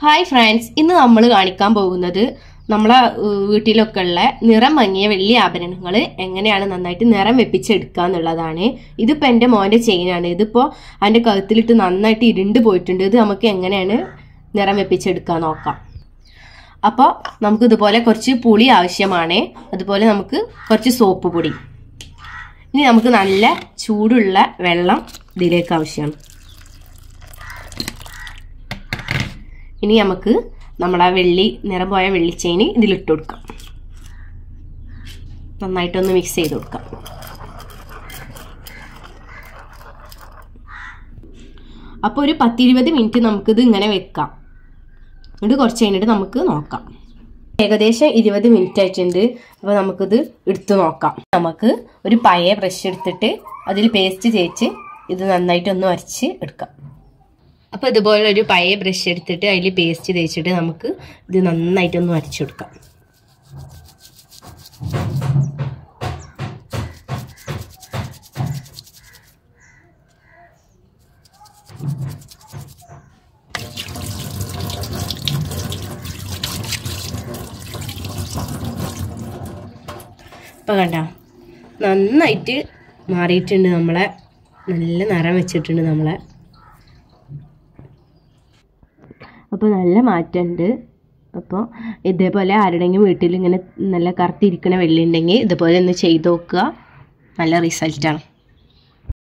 Hi friends ഇന്ന് നമ്മൾ കാണിക്കാൻ പോകുന്നത് നമ്മളെ വീട്ടിലൊക്കെ ഉള്ള നിറം മങ്ങിയ വെള്ളി ആഭരണങ്ങൾ എങ്ങനെയാണ് നന്നായിട്ട് നിറം വെപ്പിച്ചെടുക്കുക എന്നുള്ളതാണ്. ഇതിപ്പോൾ എന്റെ മോന്റെ ചെയിനാണ് ഇതിപ്പോൾ അതിന്റെ കഴുത്തിലിട്ട് നന്നായിട്ട് ഇരുണ്ട് പോയിട്ടുണ്ട്. ഇത് നമുക്ക് എങ്ങനെയാണ് നിറം വെപ്പിച്ചെടുക്കുക നോക്കാം. അപ്പോൾ നമുക്ക് ഇതുപോലെ കുറച്ച് പുളി ആവശ്യമാണ്. അതുപോലെ നമുക്ക് കുറച്ച് സോപ്പ് പൊടി. ഇനി നമുക്ക് നല്ല ചൂടുള്ള വെള്ളം ഇതിലേക്ക് ആവശ്യമാണ്. ഇനി നമുക്ക് നമ്മളാ വെള്ളി നിറം പോയ വെള്ളിച്ചേന് ഇതിലിട്ട് കൊടുക്കാം. നന്നായിട്ടൊന്ന് മിക്സ് ചെയ്ത് കൊടുക്കാം. അപ്പോൾ ഒരു പത്തിരുപത് മിനിറ്റ് നമുക്കിത് ഇങ്ങനെ വെക്കാം. എന്നിട്ട് കുറച്ച് കഴിഞ്ഞിട്ട് നമുക്ക് നോക്കാം. ഏകദേശം ഇരുപത് മിനിറ്റ് ആയിട്ടുണ്ട്. അപ്പോൾ നമുക്കിത് എടുത്തു നോക്കാം. നമുക്ക് ഒരു പഴയ ബ്രഷ് എടുത്തിട്ട് അതിൽ പേസ്റ്റ് തേച്ച് ഇത് നന്നായിട്ടൊന്ന് വരച്ച് എടുക്കാം. അപ്പോൾ ഇതുപോലെ ഒരു പഴയ ബ്രഷ് എടുത്തിട്ട് അതിൽ പേസ്റ്റ് തേച്ചിട്ട് നമുക്ക് ഇത് നന്നായിട്ടൊന്ന് വരച്ചു കൊടുക്കാം. ഇപ്പം കണ്ട നന്നായിട്ട് മാറിയിട്ടുണ്ട് നമ്മളെ നല്ല നിറം വെച്ചിട്ടുണ്ട് നമ്മളെ. അപ്പോൾ നല്ല മാറ്റമുണ്ട് അപ്പോൾ ഇതേപോലെ ആരുടെങ്കിലും വീട്ടിൽ ഇങ്ങനെ നല്ല കറുത്തിരിക്കുന്ന വെള്ളി ഉണ്ടെങ്കിൽ ഇതുപോലെ ഒന്ന് ചെയ്ത് നോക്കുക. നല്ല റിസൾട്ടാണ്